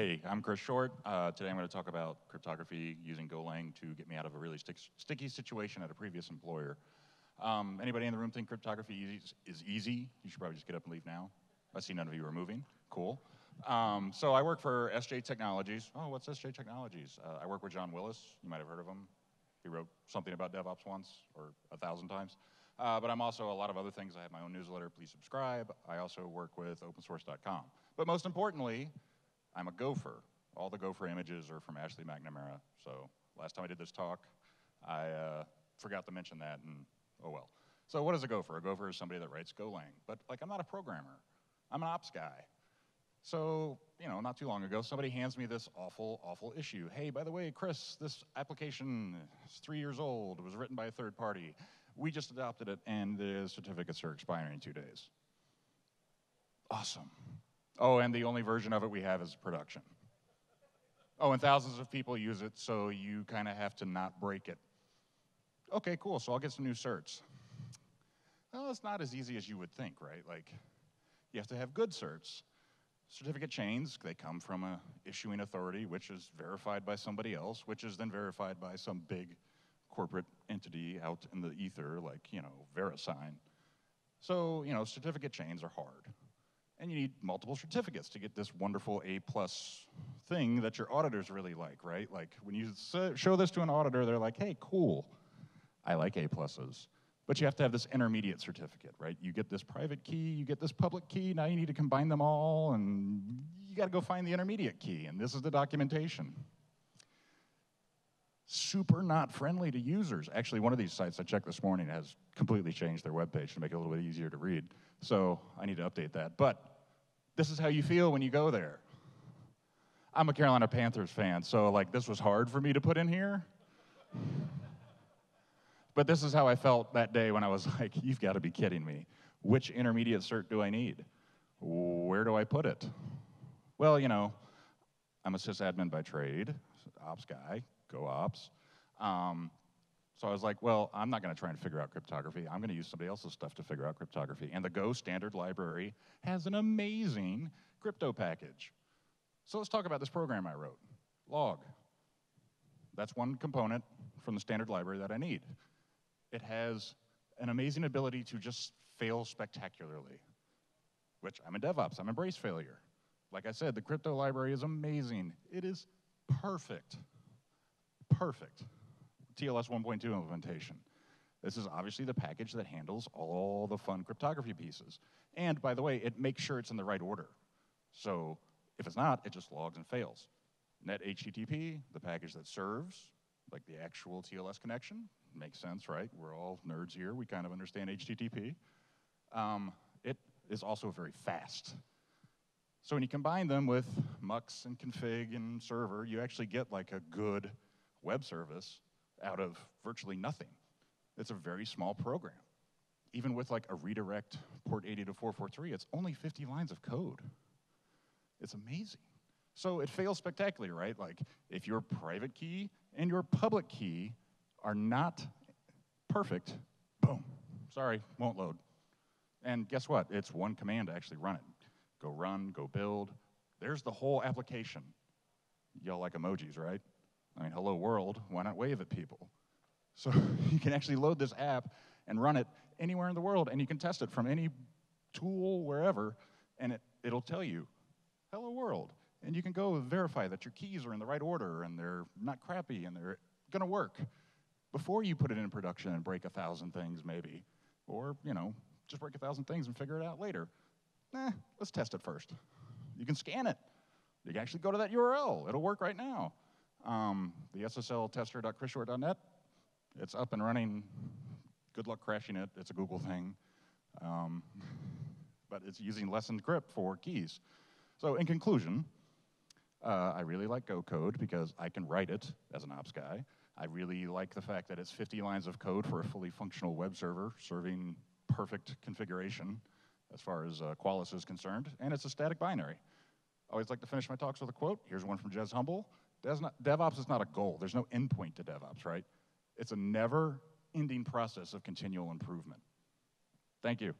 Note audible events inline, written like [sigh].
Hey, I'm Chris Short. Uh, today I'm going to talk about cryptography using Golang to get me out of a really stick, sticky situation at a previous employer. Um, anybody in the room think cryptography is easy? You should probably just get up and leave now. I see none of you are moving. Cool. Um, so I work for SJ Technologies. Oh, what's SJ Technologies? Uh, I work with John Willis. You might have heard of him. He wrote something about DevOps once or a thousand times. Uh, but I'm also a lot of other things. I have my own newsletter. Please subscribe. I also work with opensource.com. But most importantly, I'm a gopher. All the gopher images are from Ashley McNamara. So last time I did this talk, I uh, forgot to mention that, and oh well. So what is a gopher? A gopher is somebody that writes Golang. But like, I'm not a programmer. I'm an ops guy. So, you know, not too long ago, somebody hands me this awful, awful issue. Hey, by the way, Chris, this application is three years old. It was written by a third party. We just adopted it, and the certificates are expiring in two days. Awesome. Oh, and the only version of it we have is production. Oh, and thousands of people use it, so you kind of have to not break it. Okay, cool, so I'll get some new certs. Well, it's not as easy as you would think, right? Like, you have to have good certs. Certificate chains, they come from a issuing authority, which is verified by somebody else, which is then verified by some big corporate entity out in the ether, like, you know, VeriSign. So, you know, certificate chains are hard. And you need multiple certificates to get this wonderful A plus thing that your auditors really like, right? Like when you show this to an auditor, they're like, hey, cool, I like A pluses. But you have to have this intermediate certificate, right? You get this private key, you get this public key, now you need to combine them all, and you gotta go find the intermediate key, and this is the documentation. Super not friendly to users. Actually, one of these sites I checked this morning has completely changed their webpage to make it a little bit easier to read. So I need to update that. But this is how you feel when you go there. I'm a Carolina Panthers fan, so like this was hard for me to put in here. But this is how I felt that day when I was [laughs] like, you've got to be kidding me. Which intermediate cert do I need? Where do I put it? Well, you know, I'm a sysadmin by trade, ops guy, go ops. Um, so I was like, well, I'm not going to try and figure out cryptography. I'm going to use somebody else's stuff to figure out cryptography. And the Go standard library has an amazing crypto package. So let's talk about this program I wrote, log. That's one component from the standard library that I need it has an amazing ability to just fail spectacularly, which I'm in DevOps, I'm embrace failure. Like I said, the crypto library is amazing. It is perfect, perfect. TLS 1.2 implementation. This is obviously the package that handles all the fun cryptography pieces. And by the way, it makes sure it's in the right order. So if it's not, it just logs and fails. Net HTTP, the package that serves, like the actual TLS connection, Makes sense, right? We're all nerds here. We kind of understand HTTP. Um, it is also very fast. So when you combine them with mux and config and server, you actually get like a good web service out of virtually nothing. It's a very small program. Even with like a redirect port 80 to 443, it's only 50 lines of code. It's amazing. So it fails spectacularly, right? Like if your private key and your public key are not perfect, boom, sorry, won't load. And guess what? It's one command to actually run it. Go run, go build. There's the whole application. Y'all like emojis, right? I mean, hello world, why not wave at people? So [laughs] you can actually load this app and run it anywhere in the world, and you can test it from any tool, wherever, and it, it'll tell you, hello world. And you can go verify that your keys are in the right order and they're not crappy and they're gonna work before you put it in production and break a thousand things maybe. Or, you know, just break a thousand things and figure it out later. Eh, let's test it first. You can scan it. You can actually go to that URL. It'll work right now. Um, the SSL tester.chrisshort.net, it's up and running. Good luck crashing it. It's a Google thing. Um, but it's using Let's Encrypt for keys. So in conclusion, uh, I really like Go code because I can write it as an ops guy. I really like the fact that it's 50 lines of code for a fully functional web server serving perfect configuration as far as uh, Qualys is concerned, and it's a static binary. I always like to finish my talks with a quote. Here's one from Jez Humble. Not, DevOps is not a goal. There's no endpoint to DevOps, right? It's a never-ending process of continual improvement. Thank you.